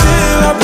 I